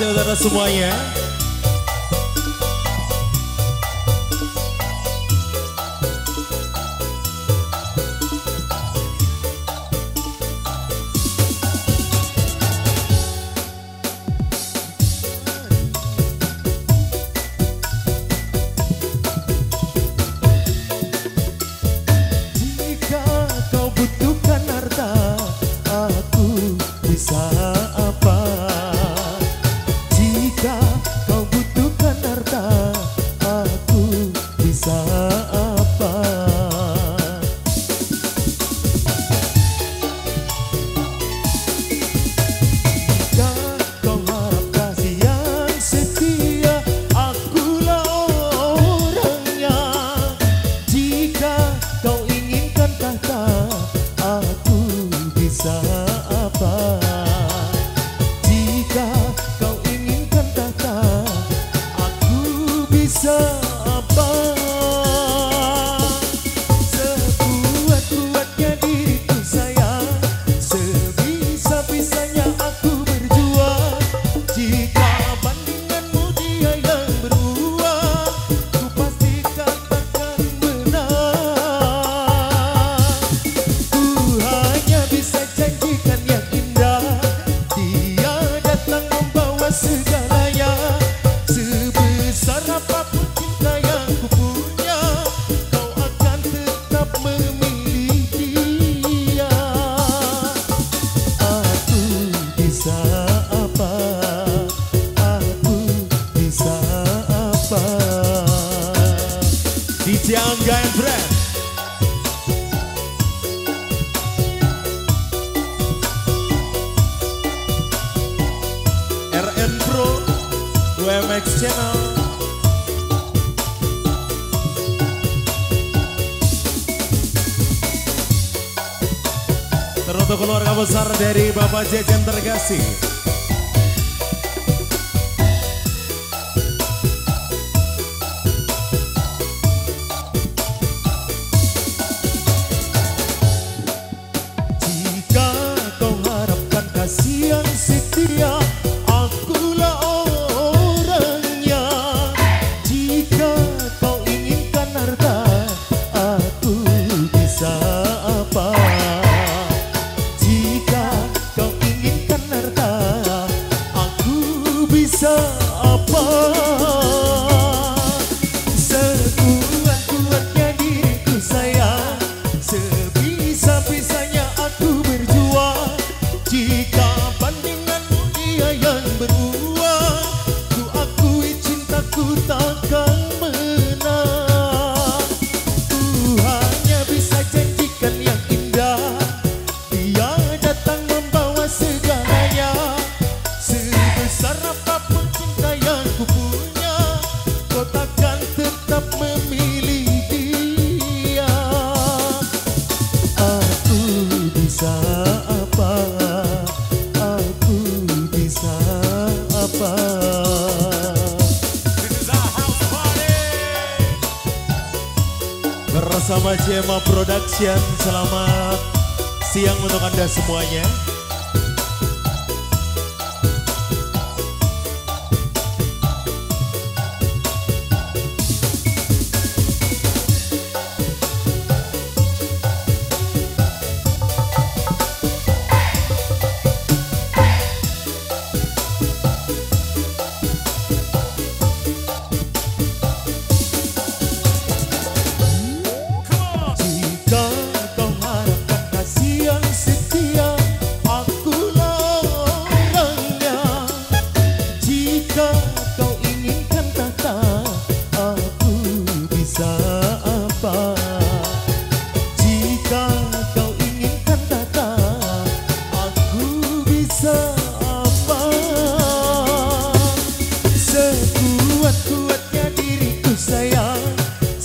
kasih saudara semuanya. Siangga and RN Pro WMX Channel. Teruntuk keluarga besar dari Bapak Jejen Tergasih bersama Jema Production. Selamat siang untuk Anda semuanya.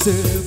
to